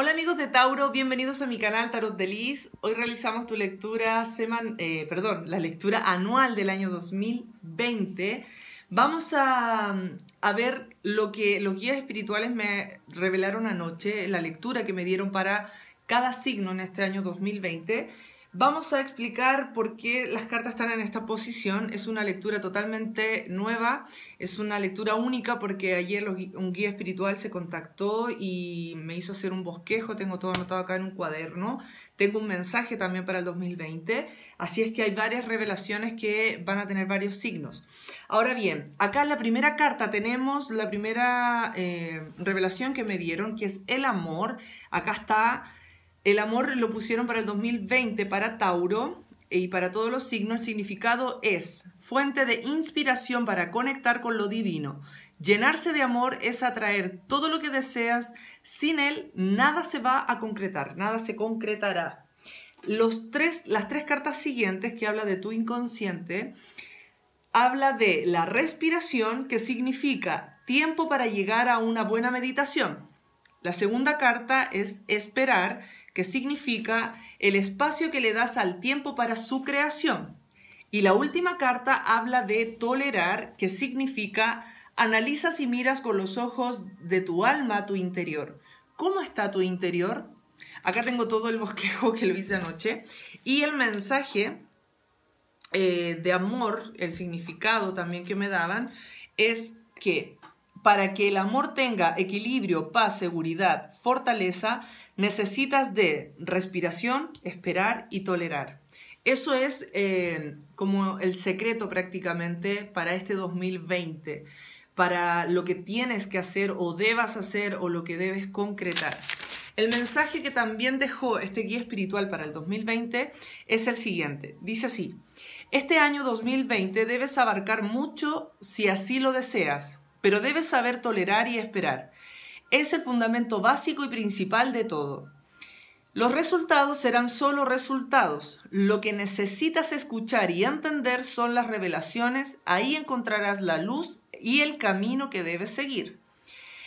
Hola amigos de Tauro, bienvenidos a mi canal Tarot de Liz. Hoy realizamos tu lectura seman eh, perdón, la lectura anual del año 2020. Vamos a, a, ver lo que los guías espirituales me revelaron anoche, la lectura que me dieron para cada signo en este año 2020. Vamos a explicar por qué las cartas están en esta posición. Es una lectura totalmente nueva, es una lectura única porque ayer un guía espiritual se contactó y me hizo hacer un bosquejo, tengo todo anotado acá en un cuaderno, tengo un mensaje también para el 2020, así es que hay varias revelaciones que van a tener varios signos. Ahora bien, acá en la primera carta tenemos la primera eh, revelación que me dieron, que es el amor. Acá está el amor lo pusieron para el 2020 para Tauro y para todos los signos. El significado es fuente de inspiración para conectar con lo divino. Llenarse de amor es atraer todo lo que deseas. Sin él, nada se va a concretar, nada se concretará. Los tres, las tres cartas siguientes que habla de tu inconsciente, habla de la respiración, que significa tiempo para llegar a una buena meditación. La segunda carta es esperar, que significa el espacio que le das al tiempo para su creación. Y la última carta habla de tolerar, que significa analizas y miras con los ojos de tu alma tu interior. ¿Cómo está tu interior? Acá tengo todo el bosquejo que lo hice anoche. Y el mensaje eh, de amor, el significado también que me daban, es que para que el amor tenga equilibrio, paz, seguridad, fortaleza, necesitas de respiración, esperar y tolerar. Eso es eh, como el secreto prácticamente para este 2020, para lo que tienes que hacer o debas hacer o lo que debes concretar. El mensaje que también dejó este guía espiritual para el 2020 es el siguiente. Dice así, este año 2020 debes abarcar mucho si así lo deseas, pero debes saber tolerar y esperar es el fundamento básico y principal de todo. Los resultados serán solo resultados. Lo que necesitas escuchar y entender son las revelaciones. Ahí encontrarás la luz y el camino que debes seguir.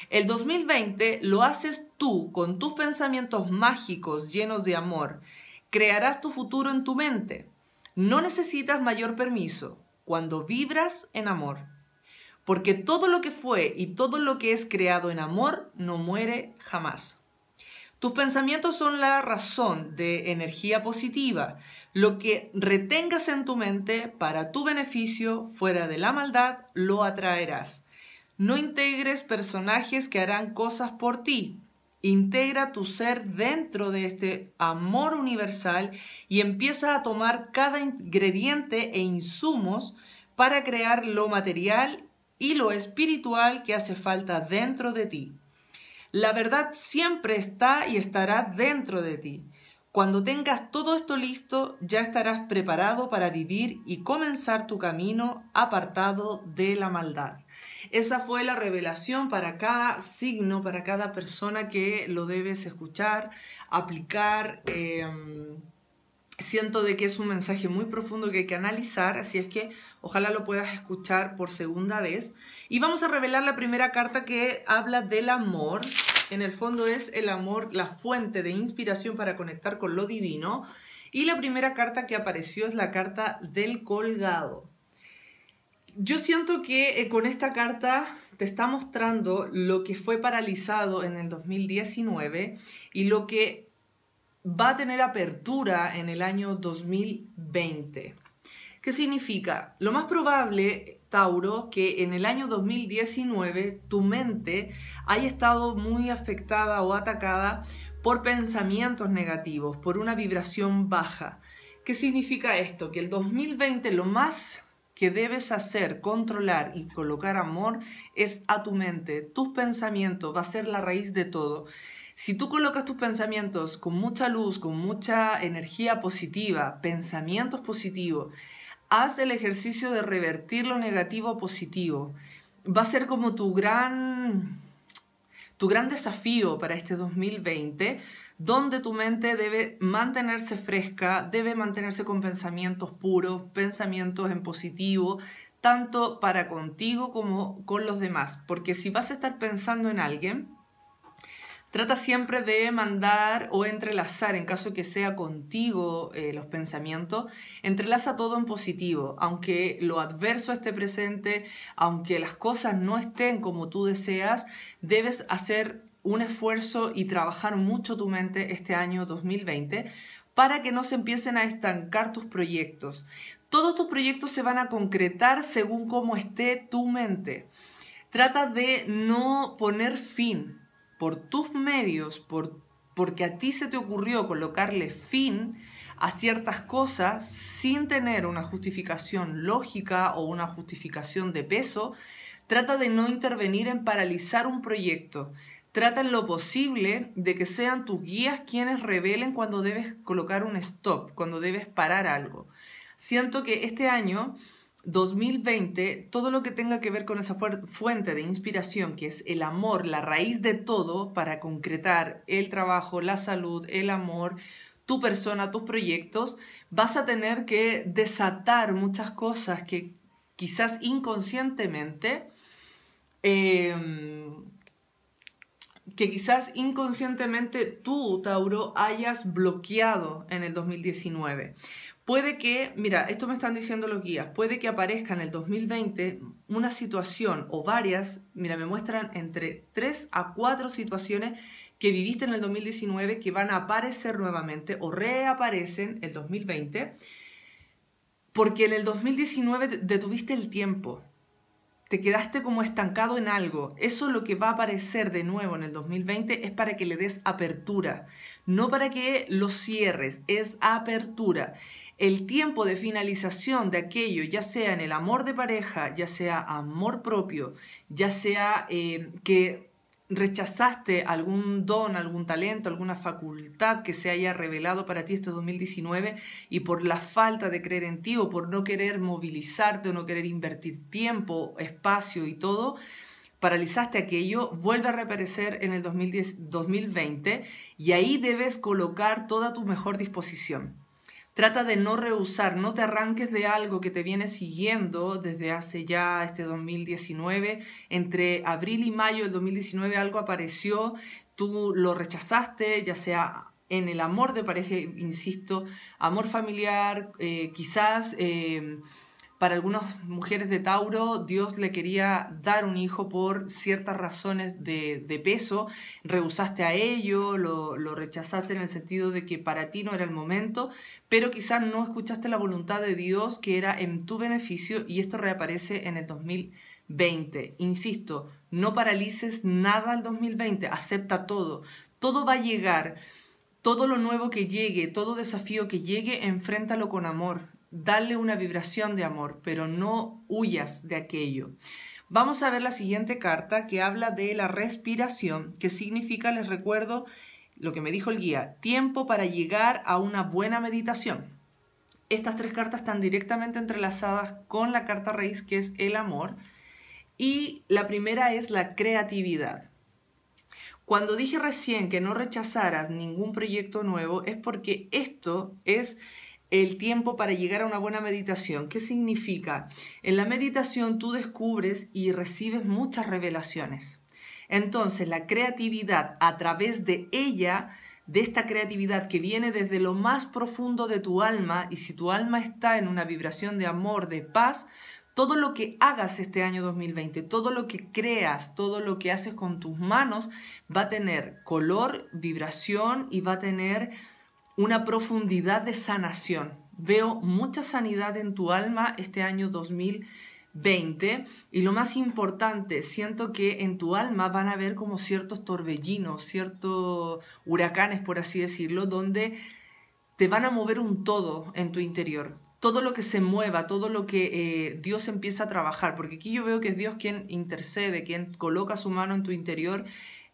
El 2020 lo haces tú con tus pensamientos mágicos llenos de amor. Crearás tu futuro en tu mente. No necesitas mayor permiso cuando vibras en amor porque todo lo que fue y todo lo que es creado en amor no muere jamás. Tus pensamientos son la razón de energía positiva. Lo que retengas en tu mente para tu beneficio, fuera de la maldad, lo atraerás. No integres personajes que harán cosas por ti. Integra tu ser dentro de este amor universal y empieza a tomar cada ingrediente e insumos para crear lo material y lo espiritual que hace falta dentro de ti. La verdad siempre está y estará dentro de ti. Cuando tengas todo esto listo, ya estarás preparado para vivir y comenzar tu camino apartado de la maldad. Esa fue la revelación para cada signo, para cada persona que lo debes escuchar, aplicar. Em, siento de que es un mensaje muy profundo que hay que analizar, así es que ojalá lo puedas escuchar por segunda vez. Y vamos a revelar la primera carta que habla del amor. En el fondo es el amor, la fuente de inspiración para conectar con lo divino. Y la primera carta que apareció es la carta del colgado. Yo siento que eh, con esta carta te está mostrando lo que fue paralizado en el 2019 y lo que va a tener apertura en el año 2020. ¿Qué significa? Lo más probable, Tauro, que en el año 2019 tu mente haya estado muy afectada o atacada por pensamientos negativos, por una vibración baja. ¿Qué significa esto? Que el 2020 lo más que debes hacer, controlar y colocar amor es a tu mente. Tus pensamientos va a ser la raíz de todo. Si tú colocas tus pensamientos con mucha luz, con mucha energía positiva, pensamientos positivos, haz el ejercicio de revertir lo negativo a positivo. Va a ser como tu gran tu gran desafío para este 2020, donde tu mente debe mantenerse fresca, debe mantenerse con pensamientos puros, pensamientos en positivo, tanto para contigo como con los demás. Porque si vas a estar pensando en alguien, Trata siempre de mandar o entrelazar, en caso que sea contigo eh, los pensamientos, entrelaza todo en positivo, aunque lo adverso esté presente, aunque las cosas no estén como tú deseas, debes hacer un esfuerzo y trabajar mucho tu mente este año 2020 para que no se empiecen a estancar tus proyectos. Todos tus proyectos se van a concretar según cómo esté tu mente. Trata de no poner fin por tus medios, por, porque a ti se te ocurrió colocarle fin a ciertas cosas sin tener una justificación lógica o una justificación de peso, trata de no intervenir en paralizar un proyecto. Trata en lo posible de que sean tus guías quienes revelen cuando debes colocar un stop, cuando debes parar algo. Siento que este año 2020, todo lo que tenga que ver con esa fuente de inspiración, que es el amor, la raíz de todo para concretar el trabajo, la salud, el amor, tu persona, tus proyectos, vas a tener que desatar muchas cosas que quizás inconscientemente, em, que quizás inconscientemente tú, Tauro, hayas bloqueado en el 2019. Puede que, mira, esto me están diciendo los guías, puede que aparezca en el 2020 una situación o varias, mira, me muestran entre tres a cuatro situaciones que viviste en el 2019 que van a aparecer nuevamente o reaparecen el 2020, porque en el 2019 detuviste el tiempo, te quedaste como estancado en algo. Eso lo que va a aparecer de nuevo en el 2020 es para que le des apertura, no para que lo cierres, es apertura el tiempo de finalización de aquello, ya sea en el amor de pareja, ya sea amor propio, ya sea eh, que rechazaste algún don, algún talento, alguna facultad que se haya revelado para ti este 2019 y por la falta de creer en ti o por no querer movilizarte o no querer invertir tiempo, espacio y todo, paralizaste aquello, vuelve a reaparecer en el 2020 y ahí debes colocar toda tu mejor disposición. Trata de no rehusar, no te arranques de algo que te viene siguiendo desde hace ya este 2019. Entre abril y mayo del 2019 algo apareció, tú lo rechazaste, ya sea en el amor de pareja, insisto, amor familiar, eh, quizás... Eh, para algunas mujeres de Tauro, Dios le quería dar un hijo por ciertas razones de, peso, rehusaste a ello, lo, lo, rechazaste en el sentido de que para ti no era el momento, pero quizás no escuchaste la voluntad de Dios que era en tu beneficio y esto reaparece en el 2020. Insisto, no paralices nada al 2020, acepta todo, todo va a llegar. Todo lo nuevo que llegue, todo desafío que llegue, enfréntalo con amor dale una vibración de amor, pero no huyas de aquello. Vamos a ver la siguiente carta que habla de la respiración, que significa, les recuerdo lo que me dijo el guía, tiempo para llegar a una buena meditación. Estas tres cartas están directamente entrelazadas con la carta raíz que es el amor y la primera es la creatividad. Cuando dije recién que no rechazaras ningún proyecto nuevo es porque esto es el tiempo para llegar a una buena meditación. ¿Qué significa? En la meditación tú descubres y recibes muchas revelaciones. Entonces la creatividad a través de ella, de esta creatividad que viene desde lo más profundo de tu alma, y si tu alma está en una vibración de amor, de paz, todo lo que hagas este año 2020, todo lo que creas, todo lo que haces con tus manos, va a tener color, vibración y va a tener una profundidad de sanación. Veo mucha sanidad en tu alma este año 2020 y lo más importante, siento que en tu alma van a haber como ciertos torbellinos, ciertos huracanes, por así decirlo, donde te van a mover un todo en tu interior. Todo lo que se mueva, todo lo que eh, Dios empieza a trabajar, porque aquí yo veo que es Dios quien intercede, quien coloca su mano en tu interior,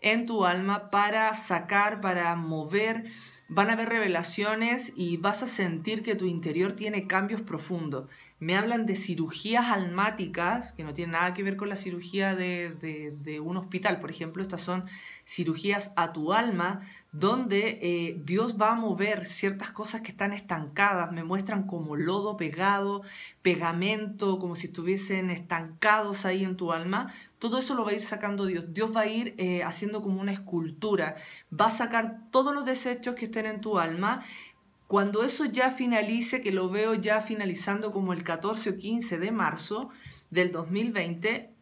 en tu alma, para sacar, para mover Van a haber revelaciones y vas a sentir que tu interior tiene cambios profundos. Me hablan de cirugías almáticas, que no tienen nada que ver con la cirugía de, un hospital, por ejemplo. Estas son cirugías a tu alma, donde eh, Dios va a mover ciertas cosas que están estancadas. Me muestran como lodo pegado, pegamento, como si estuviesen estancados ahí en tu alma. Todo eso lo va a ir sacando Dios. Dios va a ir eh, haciendo como una escultura, va a sacar todos los desechos que estén en tu alma. Cuando eso ya finalice, que lo veo ya finalizando como el 14 o 15 de marzo del 2020,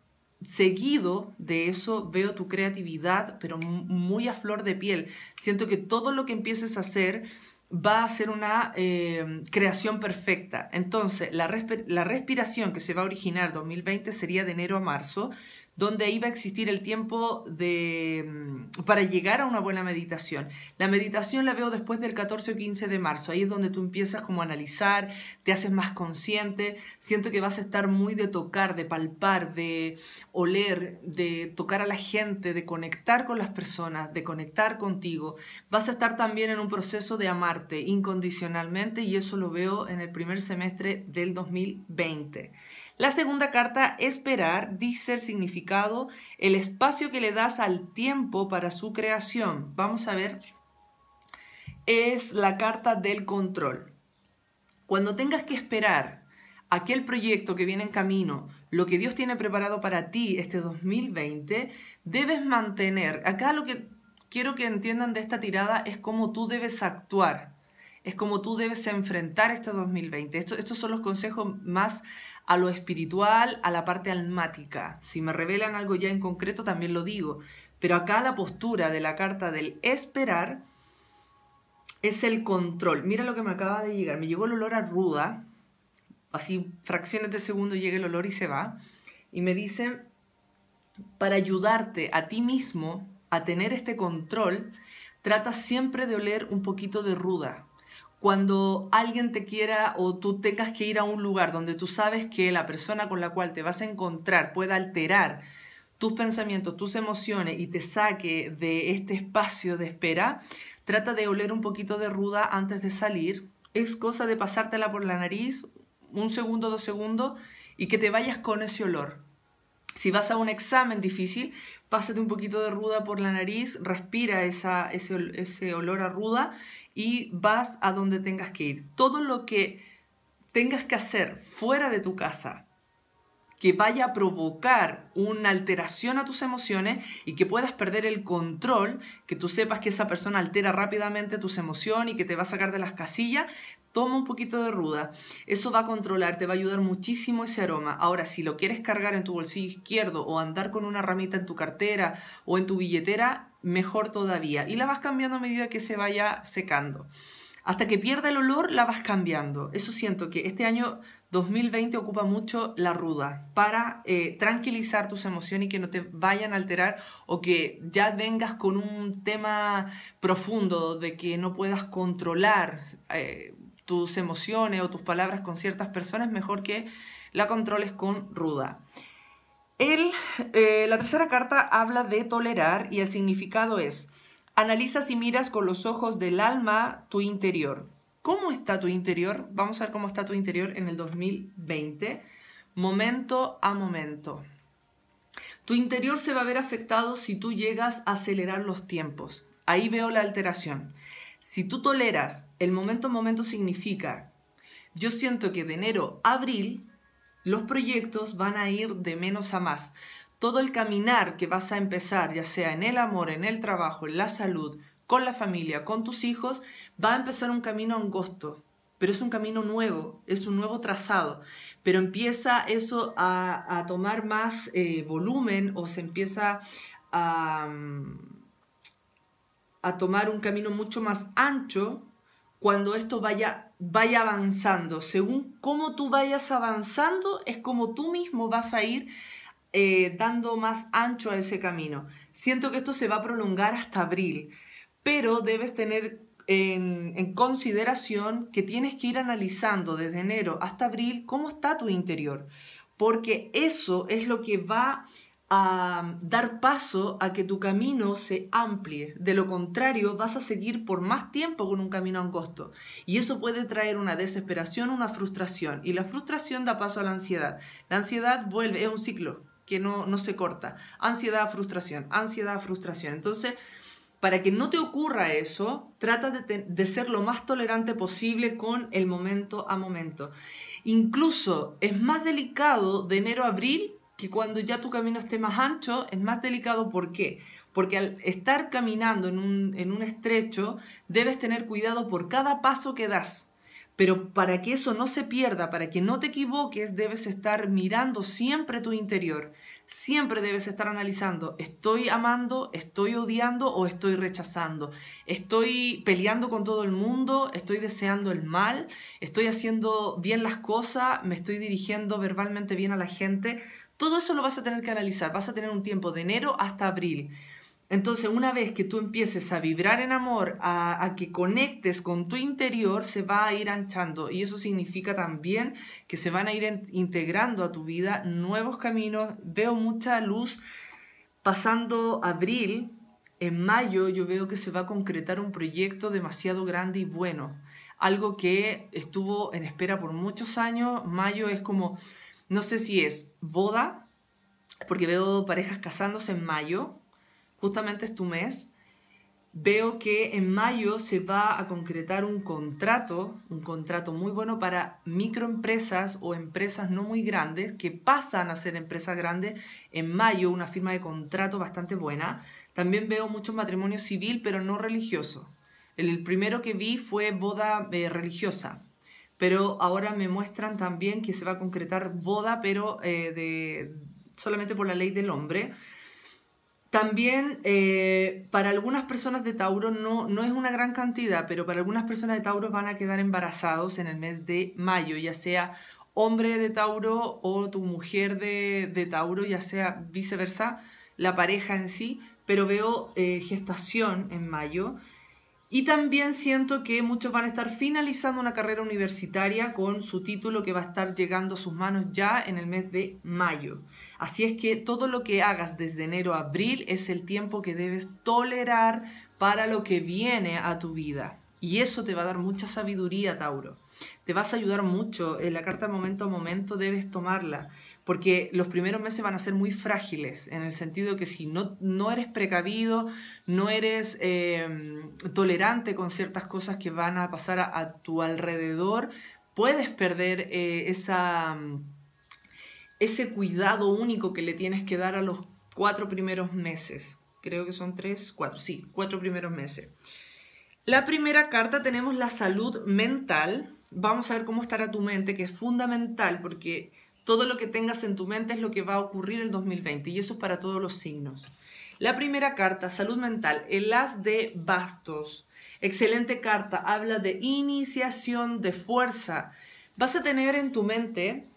seguido de eso veo tu creatividad, pero muy a flor de piel. Siento que todo lo que empieces a hacer va a ser una eh, creación perfecta. Entonces, la, la respiración que se va a originar 2020 sería de enero a marzo donde iba a existir el tiempo de, mm, para llegar a una buena meditación. La meditación la veo después del 14 o 15 de marzo, ahí es donde tú empiezas como a analizar, te haces más consciente, siento que vas a estar muy de tocar, de palpar, de oler, de tocar a la gente, de conectar con las personas, de conectar contigo. Vas a estar también en un proceso de amarte incondicionalmente y eso lo veo en el primer semestre del 2020. La segunda carta, esperar, dice el significado, el espacio que le das al tiempo para su creación. Vamos a ver, es la carta del control. Cuando tengas que esperar aquel proyecto que viene en camino, lo que Dios tiene preparado para ti este 2020, debes mantener, acá lo que quiero que entiendan de esta tirada es cómo tú debes actuar, es cómo tú debes enfrentar este 2020. estos son los consejos más a lo espiritual, a la parte almática. Si me revelan algo ya en concreto, también lo digo. Pero acá la postura de la carta del esperar es el control. Mira lo que me acaba de llegar. Me llegó el olor a ruda. Así, fracciones de segundo llega el olor y se va. Y me dicen, para ayudarte a ti mismo a tener este control, trata siempre de oler un poquito de ruda cuando alguien te quiera o tú tengas que ir a un lugar donde tú sabes que la persona con la cual te vas a encontrar pueda alterar tus pensamientos, tus emociones y te saque de este espacio de espera, trata de oler un poquito de ruda antes de salir. Es cosa de pasártela por la nariz un segundo, dos segundos y que te vayas con ese olor. Si vas a un examen difícil, pásate un poquito de ruda por la nariz, respira esa, ese, ese olor a ruda y vas a donde tengas que ir. Todo lo que tengas que hacer fuera de tu casa que vaya a provocar una alteración a tus emociones y que puedas perder el control, que tú sepas que esa persona altera rápidamente tus emociones y que te va a sacar de las casillas, toma un poquito de ruda. Eso va a controlar, te va a ayudar muchísimo ese aroma. Ahora, si lo quieres cargar en tu bolsillo izquierdo o andar con una ramita en tu cartera o en tu billetera, mejor todavía. Y la vas cambiando a medida que se vaya secando. Hasta que pierda el olor, la vas cambiando. Eso siento que este año 2020 ocupa mucho la ruda para eh, tranquilizar tus emociones y que no te vayan a alterar o que ya vengas con un tema profundo de que no puedas controlar eh, tus emociones o tus palabras con ciertas personas, mejor que la controles con ruda. El, eh, la tercera carta habla de tolerar y el significado es, analizas y miras con los ojos del alma tu interior ¿Cómo está tu interior? Vamos a ver cómo está tu interior en el 2020, momento a momento. Tu interior se va a ver afectado si tú llegas a acelerar los tiempos. Ahí veo la alteración. Si tú toleras, el momento a momento significa, yo siento que de enero a abril los proyectos van a ir de menos a más. Todo el caminar que vas a empezar, ya sea en el amor, en el trabajo, en la salud, con la familia, con tus hijos, va a empezar un camino angosto, pero es un camino nuevo, es un nuevo trazado, pero empieza eso a, tomar más eh, volumen o se empieza a, a tomar un camino mucho más ancho cuando esto vaya, vaya avanzando. Según cómo tú vayas avanzando, es como tú mismo vas a ir eh, dando más ancho a ese camino. Siento que esto se va a prolongar hasta abril pero debes tener en, consideración que tienes que ir analizando desde enero hasta abril cómo está tu interior, porque eso es lo que va a dar paso a que tu camino se amplíe. De lo contrario, vas a seguir por más tiempo con un camino angosto. Y eso puede traer una desesperación, una frustración. Y la frustración da paso a la ansiedad. La ansiedad vuelve, es un ciclo que no, no se corta. Ansiedad, frustración, ansiedad, frustración. Entonces, para que no te ocurra eso, trata de, ser lo más tolerante posible con el momento a momento. Incluso es más delicado de enero a abril que cuando ya tu camino esté más ancho es más delicado. ¿Por qué? Porque al estar caminando en un, en un estrecho, debes tener cuidado por cada paso que das. Pero para que eso no se pierda, para que no te equivoques, debes estar mirando siempre tu interior. Siempre debes estar analizando, ¿estoy amando, estoy odiando o estoy rechazando? ¿Estoy peleando con todo el mundo? ¿Estoy deseando el mal? ¿Estoy haciendo bien las cosas? ¿Me estoy dirigiendo verbalmente bien a la gente? Todo eso lo vas a tener que analizar. Vas a tener un tiempo de enero hasta abril. Entonces, una vez que tú empieces a vibrar en amor, a, que conectes con tu interior, se va a ir anchando. Y eso significa también que se van a ir integrando a tu vida nuevos caminos. Veo mucha luz pasando abril. En mayo yo veo que se va a concretar un proyecto demasiado grande y bueno. Algo que estuvo en espera por muchos años. Mayo es como, no sé si es boda, porque veo parejas casándose en mayo justamente es tu mes, veo que en mayo se va a concretar un contrato, un contrato muy bueno para microempresas o empresas no muy grandes que pasan a ser empresas grandes. En mayo una firma de contrato bastante buena. También veo muchos matrimonios civil, pero no religioso. El primero que vi fue boda eh, religiosa, pero ahora me muestran también que se va a concretar boda, pero eh, de, solamente por la ley del hombre también eh, para algunas personas de Tauro no, no es una gran cantidad, pero para algunas personas de Tauro van a quedar embarazados en el mes de mayo, ya sea hombre de Tauro o tu mujer de, Tauro, ya sea viceversa, la pareja en sí, pero veo eh, gestación en mayo. Y también siento que muchos van a estar finalizando una carrera universitaria con su título que va a estar llegando a sus manos ya en el mes de mayo. Así es que todo lo que hagas desde enero a abril es el tiempo que debes tolerar para lo que viene a tu vida. Y eso te va a dar mucha sabiduría, Tauro. Te vas a ayudar mucho. En la carta momento a momento debes tomarla. Porque los primeros meses van a ser muy frágiles, en el sentido que si no, no eres precavido, no eres em, tolerante con ciertas cosas que van a pasar a, tu alrededor, puedes perder eh, esa ese cuidado único que le tienes que dar a los cuatro primeros meses. Creo que son tres, cuatro, sí, cuatro primeros meses. La primera carta tenemos la salud mental. Vamos a ver cómo estará tu mente, que es fundamental porque todo lo que tengas en tu mente es lo que va a ocurrir el 2020 y eso es para todos los signos. La primera carta, salud mental, el as de bastos. Excelente carta, habla de iniciación, de fuerza. Vas a tener en tu mente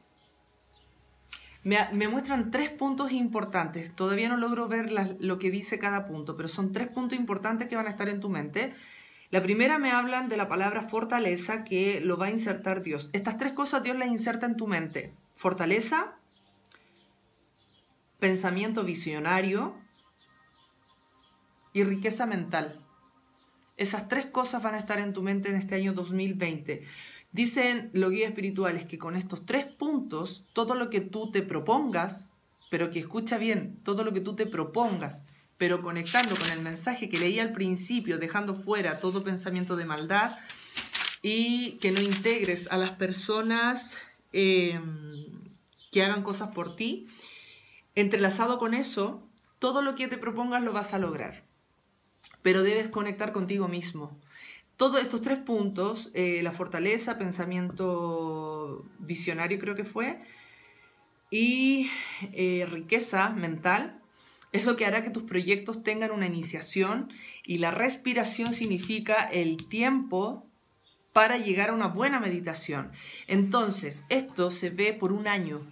me, muestran tres puntos importantes. Todavía no logro ver lo que dice cada punto, pero son tres puntos importantes que van a estar en tu mente. La primera me hablan de la palabra fortaleza que lo va a insertar Dios. Estas tres cosas Dios las inserta en tu mente. Fortaleza, pensamiento visionario y riqueza mental. Esas tres cosas van a estar en tu mente en este año 2020. Dicen los guías espirituales que con estos tres puntos, todo lo que tú te propongas, pero que escucha bien, todo lo que tú te propongas, pero conectando con el mensaje que leí al principio, dejando fuera todo pensamiento de maldad y que no integres a las personas em, que hagan cosas por ti, entrelazado con eso, todo lo que te propongas lo vas a lograr. Pero debes conectar contigo mismo todos estos tres puntos, eh, la fortaleza, pensamiento visionario creo que fue, y eh, riqueza mental, es lo que hará que tus proyectos tengan una iniciación y la respiración significa el tiempo para llegar a una buena meditación. Entonces, esto se ve por un año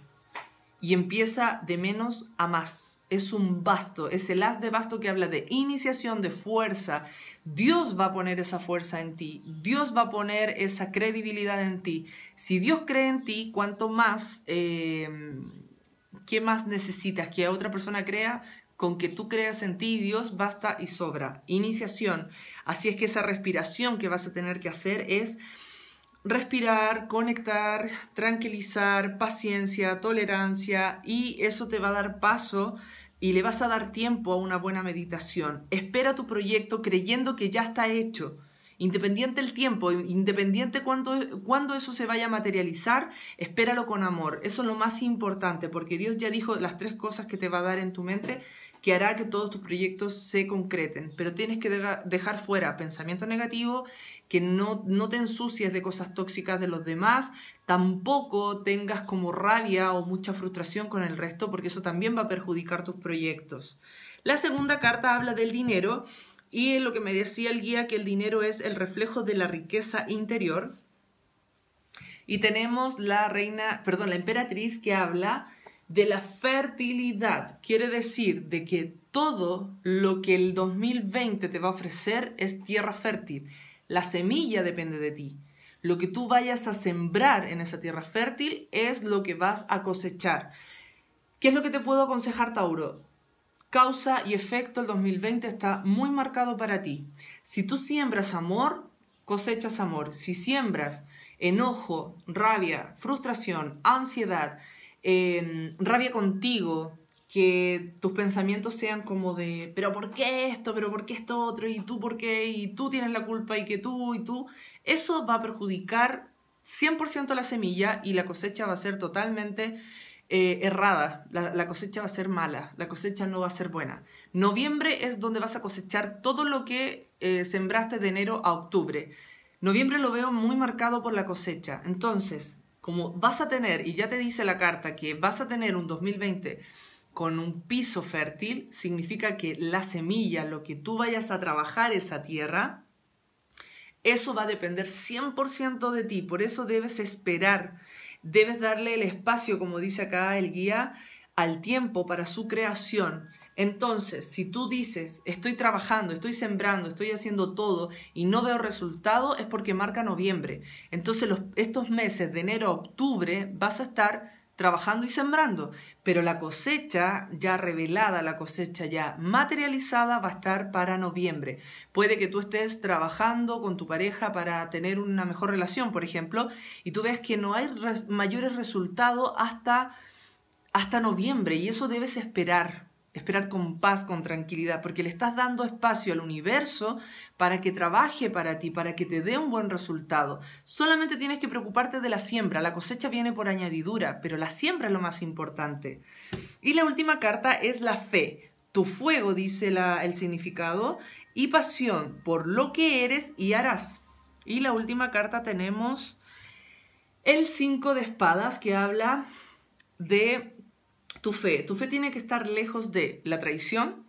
y empieza de menos a más es un basto, es el as de basto que habla de iniciación, de fuerza. Dios va a poner esa fuerza en ti, Dios va a poner esa credibilidad en ti. Si Dios cree en ti, cuanto más, eh, ¿qué más necesitas? Que otra persona crea, con que tú creas en ti, Dios basta y sobra. Iniciación. Así es que esa respiración que vas a tener que hacer es respirar, conectar, tranquilizar, paciencia, tolerancia y eso te va a dar paso y le vas a dar tiempo a una buena meditación. Espera tu proyecto creyendo que ya está hecho Independiente el tiempo, independiente cuándo, cuándo eso se vaya a materializar, espéralo con amor. Eso es lo más importante, porque Dios ya dijo las tres cosas que te va a dar en tu mente que hará que todos tus proyectos se concreten. Pero tienes que dejar fuera pensamiento negativo, que no, no te ensucies de cosas tóxicas de los demás, tampoco tengas como rabia o mucha frustración con el resto, porque eso también va a perjudicar tus proyectos. La segunda carta habla del dinero y lo que me decía el guía que el dinero es el reflejo de la riqueza interior. Y tenemos la reina, perdón, la emperatriz que habla de la fertilidad. Quiere decir de que todo lo que el 2020 te va a ofrecer es tierra fértil. La semilla depende de ti. Lo que tú vayas a sembrar en esa tierra fértil es lo que vas a cosechar. ¿Qué es lo que te puedo aconsejar, Tauro? Causa y efecto el 2020 está muy marcado para ti. Si tú siembras amor, cosechas amor. Si siembras enojo, rabia, frustración, ansiedad, rabia contigo, que tus pensamientos sean como de, pero ¿por qué esto? ¿Pero por qué esto otro? ¿Y tú por qué? ¿Y tú tienes la culpa? ¿Y que tú? ¿Y tú? Eso va a perjudicar 100% la semilla y la cosecha va a ser totalmente eh, errada, la, cosecha va a ser mala, la cosecha no va a ser buena. Noviembre es donde vas a cosechar todo lo que eh, sembraste de enero a octubre. Noviembre lo veo muy marcado por la cosecha. Entonces, como vas a tener, y ya te dice la carta que vas a tener un 2020 con un piso fértil, significa que la semilla, lo que tú vayas a trabajar esa tierra, eso va a depender 100% de ti. Por eso debes esperar debes darle el espacio, como dice acá el guía, al tiempo para su creación. Entonces, si tú dices, estoy trabajando, estoy sembrando, estoy haciendo todo y no veo resultado, es porque marca noviembre. Entonces, estos meses de enero a octubre vas a estar trabajando y sembrando, pero la cosecha ya revelada, la cosecha ya materializada va a estar para noviembre. Puede que tú estés trabajando con tu pareja para tener una mejor relación, por ejemplo, y tú ves que no hay mayores resultados hasta, hasta noviembre y eso debes esperar esperar con paz, con tranquilidad, porque le estás dando espacio al universo para que trabaje para ti, para que te dé un buen resultado. Solamente tienes que preocuparte de la siembra, la cosecha viene por añadidura, pero la siembra es lo más importante. Y la última carta es la fe. Tu fuego, dice el significado, y pasión por lo que eres y harás. Y la última carta tenemos el 5 de espadas que habla de tu fe. Tu fe tiene que estar lejos de la traición,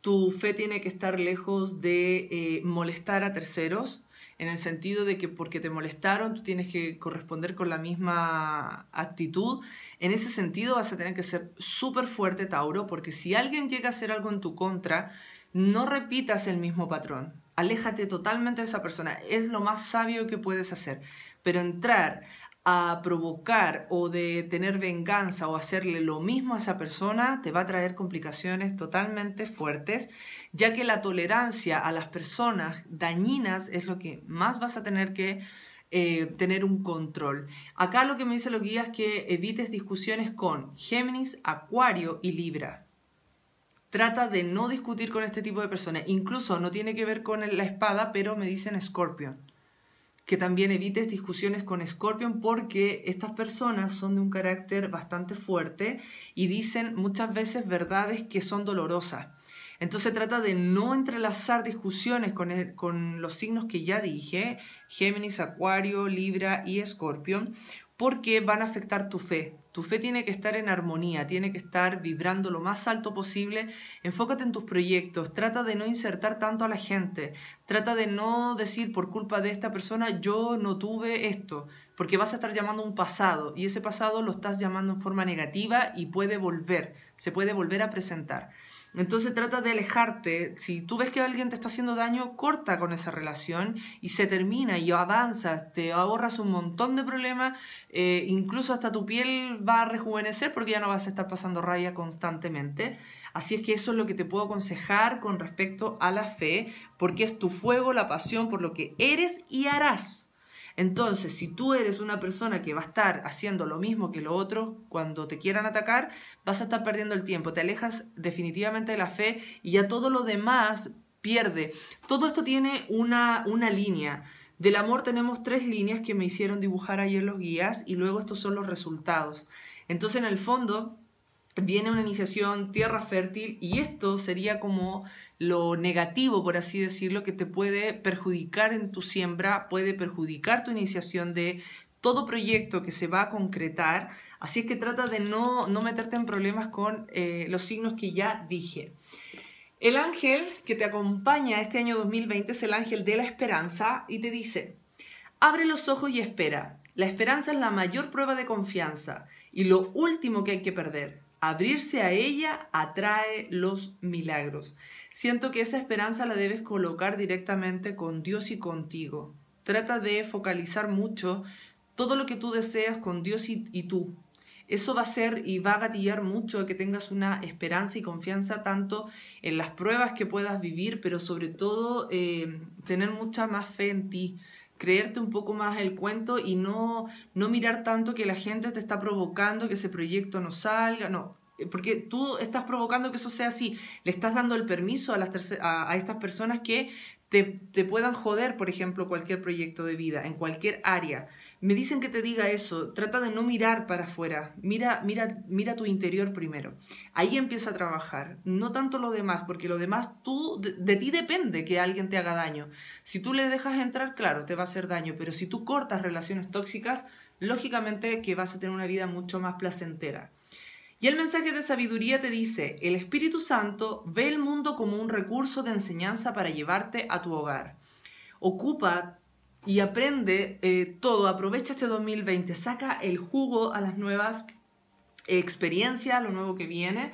tu fe tiene que estar lejos de eh, molestar a terceros, en el sentido de que porque te molestaron tú tienes que corresponder con la misma actitud. En ese sentido vas a tener que ser súper fuerte, Tauro, porque si alguien llega a hacer algo en tu contra, no repitas el mismo patrón. Aléjate totalmente de esa persona. Es lo más sabio que puedes hacer. Pero entrar a provocar o de tener venganza o hacerle lo mismo a esa persona te va a traer complicaciones totalmente fuertes, ya que la tolerancia a las personas dañinas es lo que más vas a tener que eh, tener un control. Acá lo que me dice lo guía es que evites discusiones con Géminis, Acuario y Libra. Trata de no discutir con este tipo de personas. Incluso no tiene que ver con la espada, pero me dicen Scorpion que también evites discusiones con Scorpion porque estas personas son de un carácter bastante fuerte y dicen muchas veces verdades que son dolorosas. Entonces trata de no entrelazar discusiones con, con los signos que ya dije, Géminis, Acuario, Libra y Scorpion, porque van a afectar tu fe. Tu fe tiene que estar en armonía, tiene que estar vibrando lo más alto posible. Enfócate en tus proyectos, trata de no insertar tanto a la gente, trata de no decir por culpa de esta persona yo no tuve esto, porque vas a estar llamando un pasado y ese pasado lo estás llamando en forma negativa y puede volver, se puede volver a presentar. Entonces trata de alejarte. Si tú ves que alguien te está haciendo daño, corta con esa relación y se termina y avanzas, te ahorras un montón de problemas, eh, incluso hasta tu piel va a rejuvenecer porque ya no vas a estar pasando raya constantemente. Así es que eso es lo que te puedo aconsejar con respecto a la fe, porque es tu fuego, la pasión por lo que eres y harás. Entonces, si tú eres una persona que va a estar haciendo lo mismo que lo otro, cuando te quieran atacar, vas a estar perdiendo el tiempo, te alejas definitivamente de la fe y ya todo lo demás pierde. Todo esto tiene una, una línea. Del amor tenemos tres líneas que me hicieron dibujar ayer los guías y luego estos son los resultados. Entonces en el fondo viene una iniciación tierra fértil y esto sería como lo negativo, por así decirlo, que te puede perjudicar en tu siembra, puede perjudicar tu iniciación de todo proyecto que se va a concretar. Así es que trata de no, no meterte en problemas con eh, los signos que ya dije. El ángel que te acompaña este año 2020 es el ángel de la esperanza y te dice, abre los ojos y espera. La esperanza es la mayor prueba de confianza y lo último que hay que perder. Abrirse a ella atrae los milagros. Siento que esa esperanza la debes colocar directamente con Dios y contigo. Trata de focalizar mucho todo lo que tú deseas con Dios y, tú. Eso va a ser y va a gatillar mucho que tengas una esperanza y confianza tanto en las pruebas que puedas vivir, pero sobre todo eh, tener mucha más fe en ti creerte un poco más el cuento y no, no mirar tanto que la gente te está provocando que ese proyecto no salga, no, porque tú estás provocando que eso sea así, le estás dando el permiso a, las a, estas personas que te, te, puedan joder, por ejemplo, cualquier proyecto de vida, en cualquier área me dicen que te diga eso, trata de no mirar para afuera, mira, mira, mira tu interior primero. Ahí empieza a trabajar, no tanto lo demás, porque lo demás tú, de, ti depende que alguien te haga daño. Si tú le dejas entrar, claro, te va a hacer daño, pero si tú cortas relaciones tóxicas, lógicamente que vas a tener una vida mucho más placentera. Y el mensaje de sabiduría te dice, el Espíritu Santo ve el mundo como un recurso de enseñanza para llevarte a tu hogar. Ocupa y aprende eh, todo, aprovecha este 2020, saca el jugo a las nuevas experiencias, a lo nuevo que viene,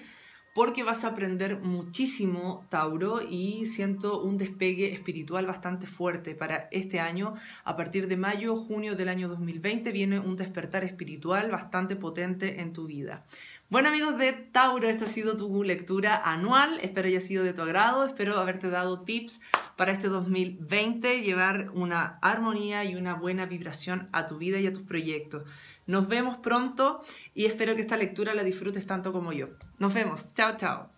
porque vas a aprender muchísimo, Tauro, y siento un despegue espiritual bastante fuerte para este año. A partir de mayo, junio del año 2020 viene un despertar espiritual bastante potente en tu vida. Bueno amigos de Tauro, esta ha sido tu lectura anual, espero haya sido de tu agrado, espero haberte dado tips para este 2020, llevar una armonía y una buena vibración a tu vida y a tus proyectos. Nos vemos pronto y espero que esta lectura la disfrutes tanto como yo. Nos vemos, chao chao.